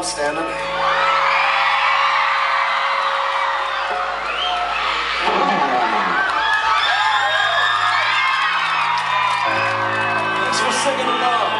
I'm standing. Thanks for singing along.